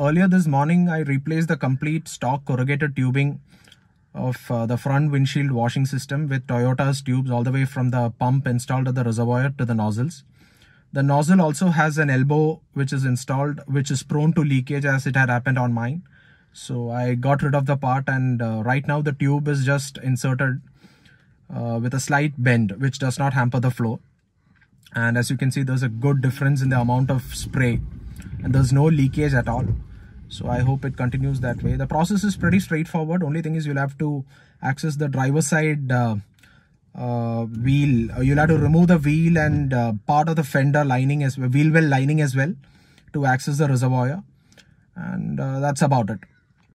Earlier this morning, I replaced the complete stock corrugated tubing of uh, the front windshield washing system with Toyota's tubes all the way from the pump installed at the reservoir to the nozzles. The nozzle also has an elbow which is installed which is prone to leakage as it had happened on mine. So I got rid of the part and uh, right now the tube is just inserted uh, with a slight bend which does not hamper the flow. And as you can see there's a good difference in the amount of spray and there's no leakage at all. So i hope it continues that way. The process is pretty straightforward. Only thing is you'll have to access the driver side uh, uh, wheel. Uh, you'll have to remove the wheel and uh, part of the fender lining as well wheel well lining as well to access the reservoir. And uh, that's about it